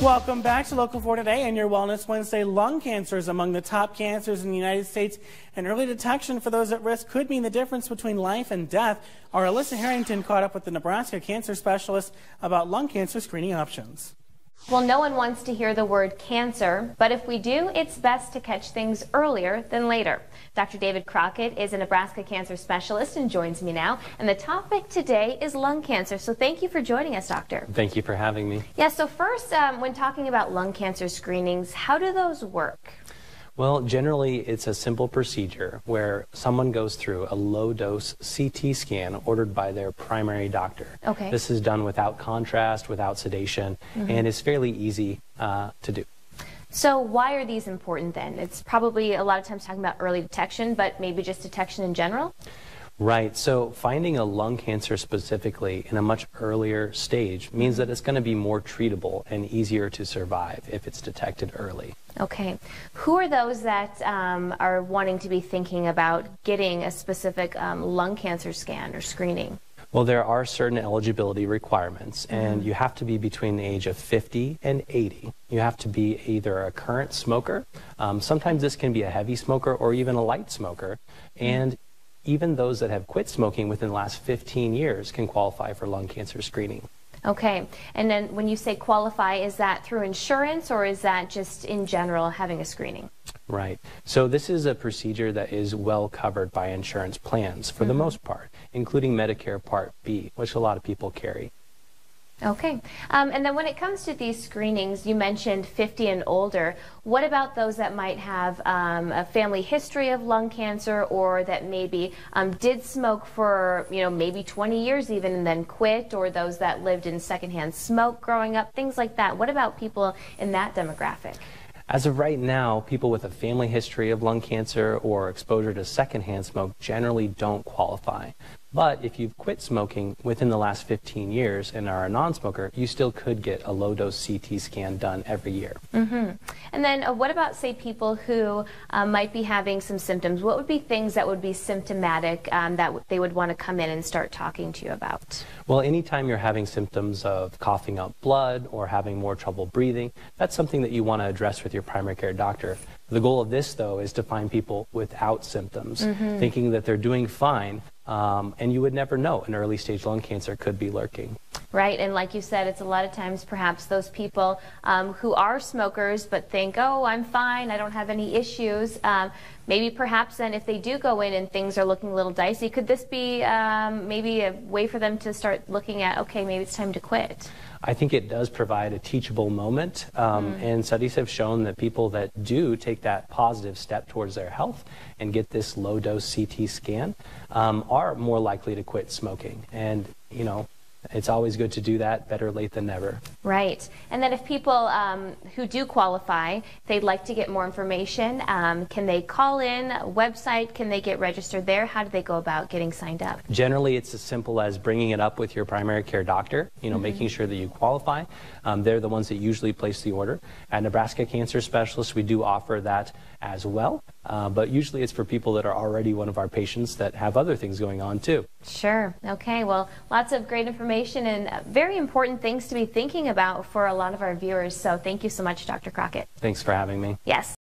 Welcome back to Local 4 Today and your Wellness Wednesday. Lung cancer is among the top cancers in the United States, and early detection for those at risk could mean the difference between life and death. Our Alyssa Harrington caught up with the Nebraska cancer specialist about lung cancer screening options. Well, no one wants to hear the word cancer, but if we do, it's best to catch things earlier than later. Dr. David Crockett is a Nebraska cancer specialist and joins me now. And the topic today is lung cancer. So thank you for joining us, doctor. Thank you for having me. Yeah, so first, um, when talking about lung cancer screenings, how do those work? Well, generally, it's a simple procedure where someone goes through a low dose CT scan ordered by their primary doctor. Okay. This is done without contrast, without sedation, mm-hmm. and is fairly easy uh, to do. So, why are these important then? It's probably a lot of times talking about early detection, but maybe just detection in general? Right. So finding a lung cancer specifically in a much earlier stage means that it's going to be more treatable and easier to survive if it's detected early. Okay. Who are those that um, are wanting to be thinking about getting a specific um, lung cancer scan or screening? Well, there are certain eligibility requirements, and mm-hmm. you have to be between the age of 50 and 80. You have to be either a current smoker, um, sometimes this can be a heavy smoker or even a light smoker, mm-hmm. and even those that have quit smoking within the last 15 years can qualify for lung cancer screening. Okay. And then when you say qualify, is that through insurance or is that just in general having a screening? Right. So this is a procedure that is well covered by insurance plans for mm-hmm. the most part, including Medicare Part B, which a lot of people carry. Okay. Um, and then when it comes to these screenings, you mentioned 50 and older. What about those that might have um, a family history of lung cancer or that maybe um, did smoke for, you know, maybe 20 years even and then quit or those that lived in secondhand smoke growing up, things like that? What about people in that demographic? As of right now, people with a family history of lung cancer or exposure to secondhand smoke generally don't qualify. But if you've quit smoking within the last 15 years and are a non-smoker, you still could get a low-dose CT scan done every year. Mm-hmm. And then uh, what about, say, people who uh, might be having some symptoms? What would be things that would be symptomatic um, that they would want to come in and start talking to you about? Well, anytime you're having symptoms of coughing up blood or having more trouble breathing, that's something that you want to address with your primary care doctor. The goal of this, though, is to find people without symptoms, mm-hmm. thinking that they're doing fine, um, and you would never know an early stage lung cancer could be lurking. Right, and like you said, it's a lot of times perhaps those people um, who are smokers but think, oh, I'm fine, I don't have any issues. Um, maybe perhaps then if they do go in and things are looking a little dicey, could this be um, maybe a way for them to start looking at, okay, maybe it's time to quit? I think it does provide a teachable moment, um, mm. and studies have shown that people that do take that positive step towards their health and get this low dose CT scan um, are more likely to quit smoking. And, you know, it's always good to do that. Better late than never. Right. And then if people um, who do qualify, they'd like to get more information, um, can they call in, a website? Can they get registered there? How do they go about getting signed up? Generally, it's as simple as bringing it up with your primary care doctor, you know, mm-hmm. making sure that you qualify. Um, they're the ones that usually place the order. At Nebraska Cancer Specialists, we do offer that as well. Uh, but usually it's for people that are already one of our patients that have other things going on too. Sure. Okay. Well, lots of great information and very important things to be thinking about for a lot of our viewers. So thank you so much, Dr. Crockett. Thanks for having me. Yes.